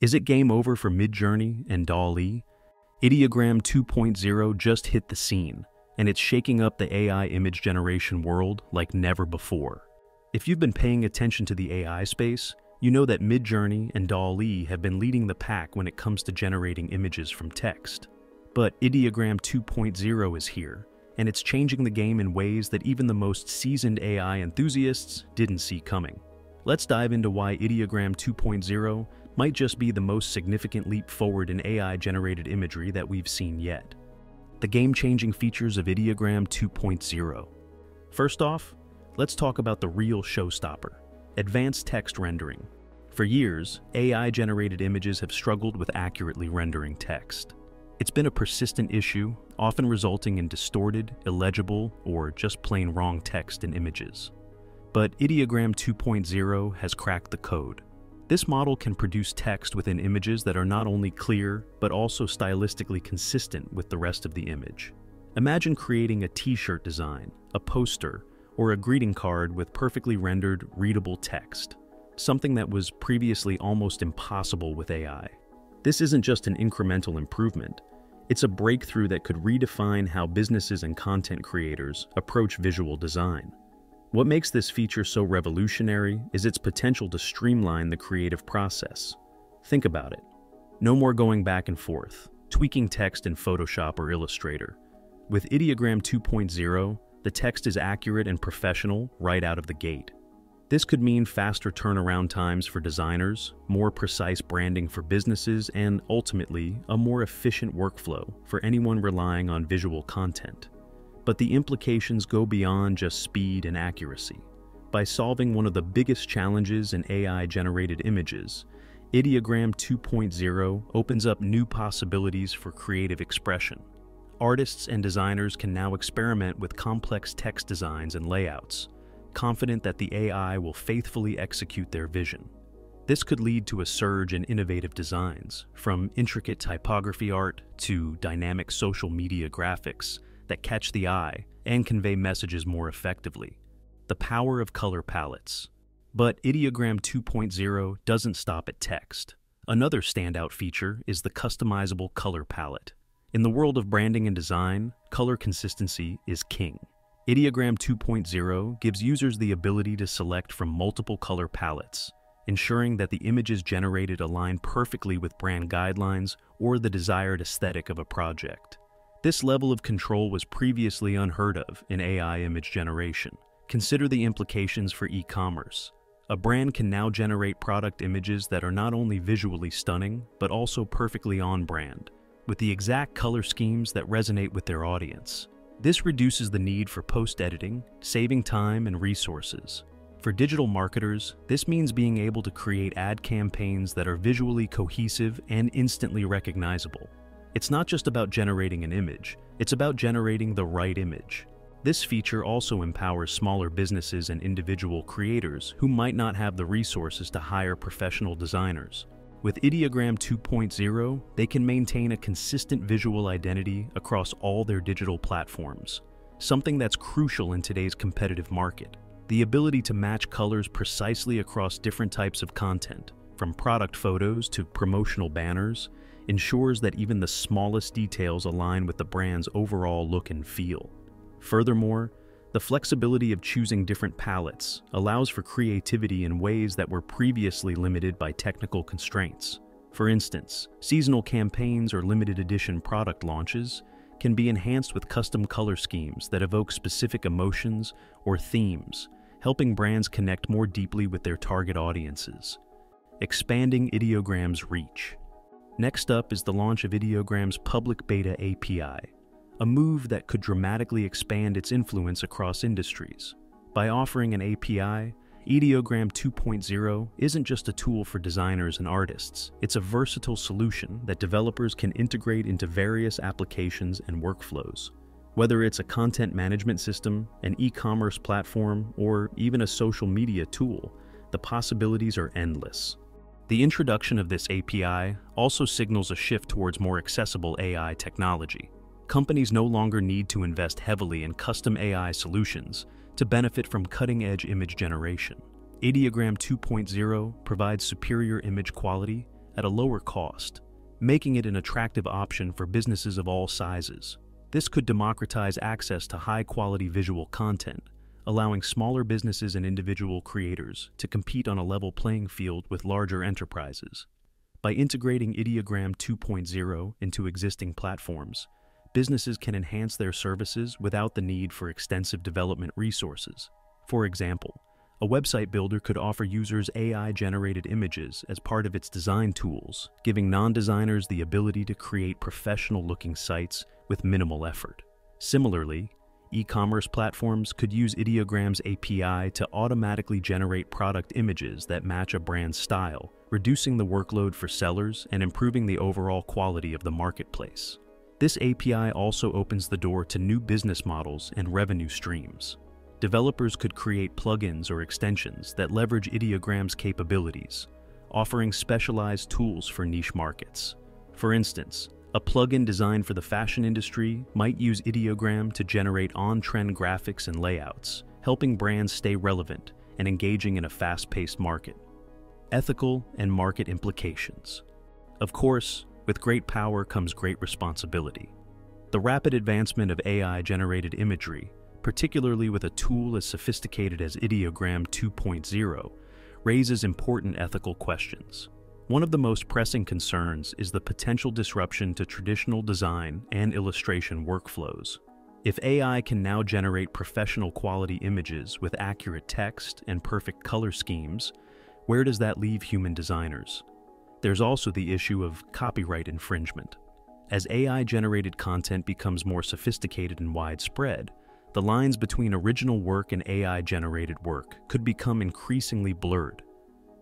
Is it game over for Midjourney and DALL-E? Ideogram 2.0 just hit the scene, and it's shaking up the AI image generation world like never before. If you've been paying attention to the AI space, you know that Midjourney and DALL-E have been leading the pack when it comes to generating images from text. But Ideogram 2.0 is here, and it's changing the game in ways that even the most seasoned AI enthusiasts didn't see coming. Let's dive into why Ideogram 2.0 might just be the most significant leap forward in AI-generated imagery that we've seen yet. The game-changing features of Ideogram 2.0. First off, let's talk about the real showstopper, advanced text rendering. For years, AI-generated images have struggled with accurately rendering text. It's been a persistent issue, often resulting in distorted, illegible, or just plain wrong text in images. But Ideogram 2.0 has cracked the code. This model can produce text within images that are not only clear, but also stylistically consistent with the rest of the image. Imagine creating a t-shirt design, a poster, or a greeting card with perfectly rendered, readable text, something that was previously almost impossible with AI. This isn't just an incremental improvement, it's a breakthrough that could redefine how businesses and content creators approach visual design. What makes this feature so revolutionary is its potential to streamline the creative process. Think about it. No more going back and forth, tweaking text in Photoshop or Illustrator. With Ideogram 2.0, the text is accurate and professional right out of the gate. This could mean faster turnaround times for designers, more precise branding for businesses, and ultimately, a more efficient workflow for anyone relying on visual content. But the implications go beyond just speed and accuracy. By solving one of the biggest challenges in AI-generated images, Ideogram 2.0 opens up new possibilities for creative expression. Artists and designers can now experiment with complex text designs and layouts, confident that the AI will faithfully execute their vision. This could lead to a surge in innovative designs, from intricate typography art to dynamic social media graphics that catch the eye and convey messages more effectively. The power of color palettes. But Ideogram 2.0 doesn't stop at text. Another standout feature is the customizable color palette. In the world of branding and design, color consistency is king. Ideogram 2.0 gives users the ability to select from multiple color palettes, ensuring that the images generated align perfectly with brand guidelines or the desired aesthetic of a project. This level of control was previously unheard of in AI image generation. Consider the implications for e-commerce. A brand can now generate product images that are not only visually stunning, but also perfectly on-brand, with the exact color schemes that resonate with their audience. This reduces the need for post-editing, saving time and resources. For digital marketers, this means being able to create ad campaigns that are visually cohesive and instantly recognizable. It's not just about generating an image, it's about generating the right image. This feature also empowers smaller businesses and individual creators who might not have the resources to hire professional designers. With Ideogram 2.0, they can maintain a consistent visual identity across all their digital platforms, something that's crucial in today's competitive market. The ability to match colors precisely across different types of content, from product photos to promotional banners, ensures that even the smallest details align with the brand's overall look and feel. Furthermore, the flexibility of choosing different palettes allows for creativity in ways that were previously limited by technical constraints. For instance, seasonal campaigns or limited edition product launches can be enhanced with custom color schemes that evoke specific emotions or themes, helping brands connect more deeply with their target audiences. Expanding Ideogram's reach. Next up is the launch of Ideogram's public beta API, a move that could dramatically expand its influence across industries. By offering an API, Ideogram 2.0 isn't just a tool for designers and artists, it's a versatile solution that developers can integrate into various applications and workflows. Whether it's a content management system, an e-commerce platform, or even a social media tool, the possibilities are endless. The introduction of this API also signals a shift towards more accessible AI technology. Companies no longer need to invest heavily in custom AI solutions to benefit from cutting-edge image generation. Ideogram 2.0 provides superior image quality, at a lower cost, making it an attractive option for businesses of all sizes. This could democratize access to high-quality visual content, allowing smaller businesses and individual creators to compete on a level playing field with larger enterprises. By integrating Ideogram 2.0 into existing platforms, businesses can enhance their services without the need for extensive development resources. For example, a website builder could offer users AI-generated images as part of its design tools, giving non-designers the ability to create professional-looking sites with minimal effort. Similarly, e-commerce platforms could use Ideogram's API to automatically generate product images that match a brand's style, reducing the workload for sellers and improving the overall quality of the marketplace. This API also opens the door to new business models and revenue streams developers could create plugins or extensions that leverage Ideogram's capabilities, offering specialized tools for niche markets. For instance, a plugin designed for the fashion industry might use Ideogram to generate on-trend graphics and layouts, helping brands stay relevant and engaging in a fast-paced market. Ethical and market implications. Of course, with great power comes great responsibility. The rapid advancement of AI-generated imagery particularly with a tool as sophisticated as Ideogram 2.0, raises important ethical questions. One of the most pressing concerns is the potential disruption to traditional design and illustration workflows. If AI can now generate professional quality images with accurate text and perfect color schemes, where does that leave human designers? There's also the issue of copyright infringement. As AI-generated content becomes more sophisticated and widespread, the lines between original work and AI-generated work could become increasingly blurred.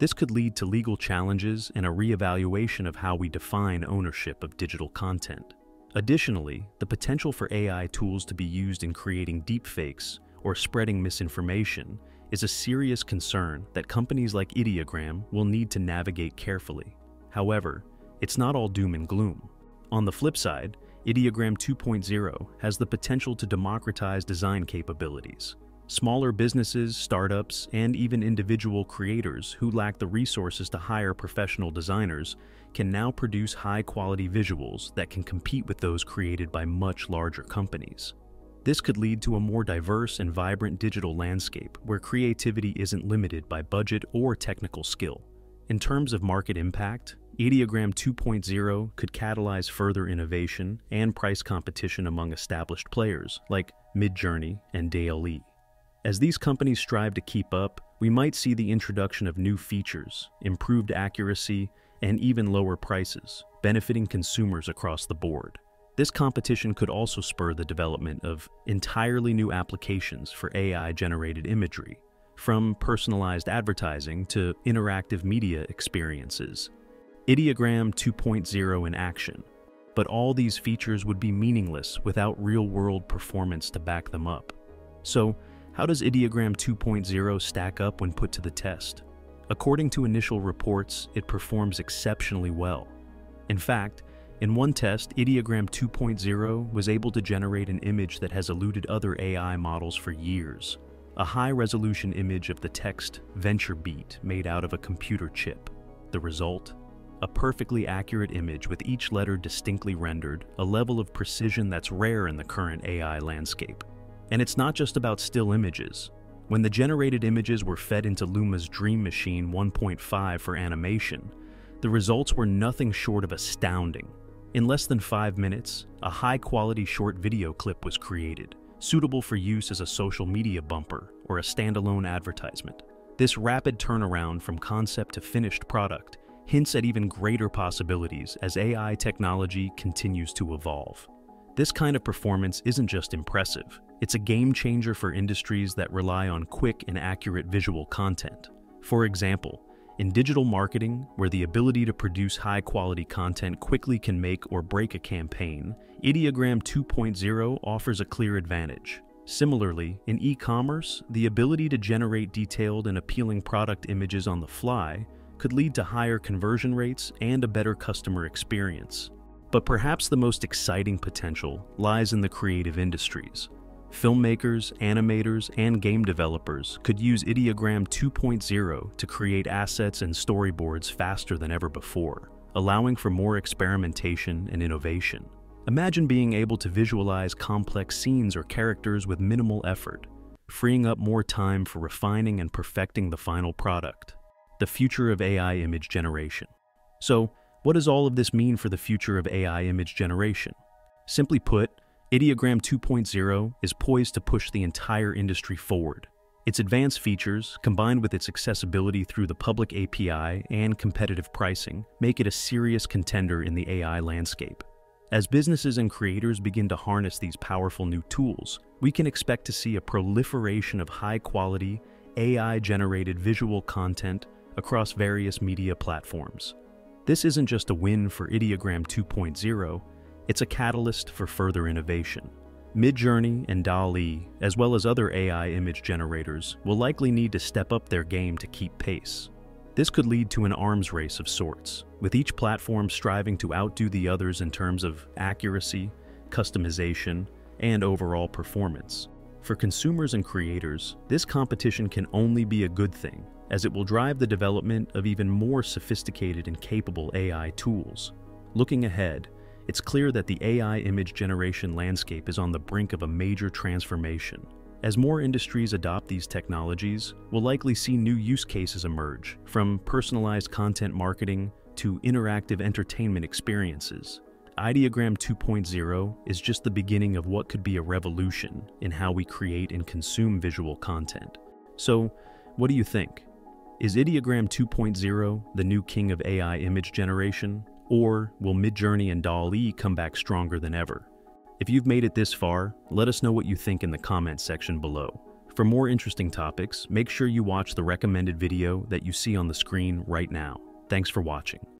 This could lead to legal challenges and a reevaluation of how we define ownership of digital content. Additionally, the potential for AI tools to be used in creating deepfakes or spreading misinformation is a serious concern that companies like Ideogram will need to navigate carefully. However, it's not all doom and gloom. On the flip side, Ideogram 2.0 has the potential to democratize design capabilities. Smaller businesses, startups, and even individual creators who lack the resources to hire professional designers can now produce high-quality visuals that can compete with those created by much larger companies. This could lead to a more diverse and vibrant digital landscape where creativity isn't limited by budget or technical skill. In terms of market impact, Ideogram 2.0 could catalyze further innovation and price competition among established players like Midjourney and DALL-E. As these companies strive to keep up, we might see the introduction of new features, improved accuracy, and even lower prices, benefiting consumers across the board. This competition could also spur the development of entirely new applications for AI-generated imagery, from personalized advertising to interactive media experiences Ideogram 2.0 in action, but all these features would be meaningless without real-world performance to back them up. So, how does Ideogram 2.0 stack up when put to the test? According to initial reports, it performs exceptionally well. In fact, in one test, Ideogram 2.0 was able to generate an image that has eluded other AI models for years. A high-resolution image of the text VentureBeat made out of a computer chip. The result? A perfectly accurate image with each letter distinctly rendered, a level of precision that's rare in the current AI landscape. And it's not just about still images. When the generated images were fed into Luma's Dream Machine 1.5 for animation, the results were nothing short of astounding. In less than five minutes, a high-quality short video clip was created, suitable for use as a social media bumper or a standalone advertisement. This rapid turnaround from concept to finished product hints at even greater possibilities as AI technology continues to evolve. This kind of performance isn't just impressive, it's a game changer for industries that rely on quick and accurate visual content. For example, in digital marketing, where the ability to produce high-quality content quickly can make or break a campaign, Ideogram 2.0 offers a clear advantage. Similarly, in e-commerce, the ability to generate detailed and appealing product images on the fly could lead to higher conversion rates and a better customer experience. But perhaps the most exciting potential lies in the creative industries. Filmmakers, animators, and game developers could use Ideogram 2.0 to create assets and storyboards faster than ever before. allowing for more experimentation and innovation. Imagine being able to visualize complex scenes or characters with minimal effort, freeing up more time for refining and perfecting the final product. The future of AI image generation. So, what does all of this mean for the future of AI image generation? Simply put, Ideogram 2.0 is poised to push the entire industry forward. Its advanced features, combined with its accessibility through the public API and competitive pricing, make it a serious contender in the AI landscape. As businesses and creators begin to harness these powerful new tools, we can expect to see a proliferation of high-quality, AI-generated visual content across various media platforms. This isn't just a win for Ideogram 2.0, it's a catalyst for further innovation. Midjourney and DALL-E, as well as other AI image generators, will likely need to step up their game to keep pace. This could lead to an arms race of sorts, with each platform striving to outdo the others in terms of accuracy, customization, and overall performance. For consumers and creators, this competition can only be a good thing, as it will drive the development of even more sophisticated and capable AI tools. Looking ahead, it's clear that the AI image generation landscape is on the brink of a major transformation. As more industries adopt these technologies, we'll likely see new use cases emerge, from personalized content marketing to interactive entertainment experiences. Ideogram 2.0 is just the beginning of what could be a revolution in how we create and consume visual content. So, what do you think? Is Ideogram 2.0 the new king of AI image generation, or will Midjourney and DALL-E come back stronger than ever? If you've made it this far, let us know what you think in the comments section below. For more interesting topics, make sure you watch the recommended video that you see on the screen right now. Thanks for watching.